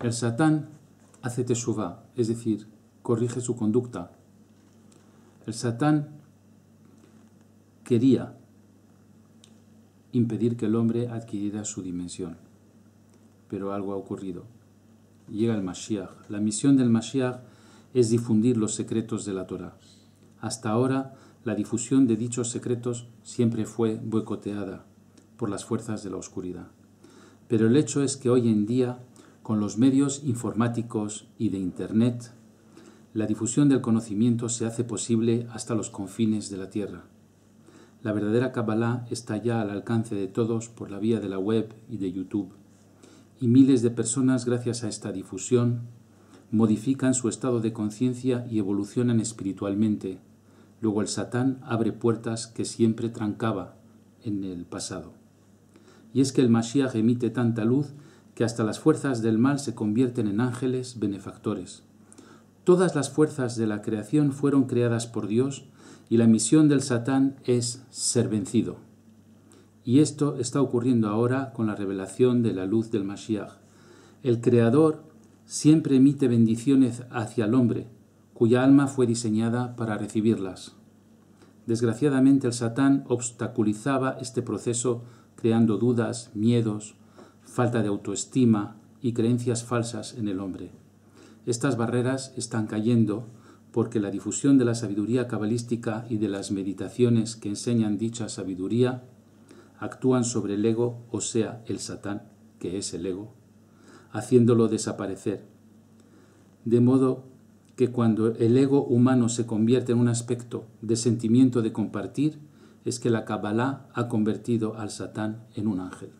El Satán hace teshuvah, es decir, corrige su conducta. El Satán quería impedir que el hombre adquiriera su dimensión, pero algo ha ocurrido. Llega el Mashiach. La misión del Mashiach es difundir los secretos de la Torah. Hasta ahora, la difusión de dichos secretos siempre fue boicoteada por las fuerzas de la oscuridad. Pero el hecho es que hoy en día, con los medios informáticos y de Internet, la difusión del conocimiento se hace posible hasta los confines de la Tierra. La verdadera Kabbalah está ya al alcance de todos por la vía de la web y de YouTube. Y miles de personas, gracias a esta difusión, modifican su estado de conciencia y evolucionan espiritualmente. Luego el Satán abre puertas que siempre trancaba en el pasado. Y es que el Mashiach emite tanta luz que hasta las fuerzas del mal se convierten en ángeles benefactores. Todas las fuerzas de la creación fueron creadas por Dios y la misión del Satán es ser vencido. Y esto está ocurriendo ahora con la revelación de la luz del Mashiach. El Creador siempre emite bendiciones hacia el hombre, cuya alma fue diseñada para recibirlas. Desgraciadamente el Satán obstaculizaba este proceso creando dudas, miedos, falta de autoestima y creencias falsas en el hombre. Estas barreras están cayendo porque la difusión de la sabiduría cabalística y de las meditaciones que enseñan dicha sabiduría actúan sobre el ego, o sea, el Satán, que es el ego, haciéndolo desaparecer. De modo que cuando el ego humano se convierte en un aspecto de sentimiento de compartir, es que la Kabbalah ha convertido al Satán en un ángel.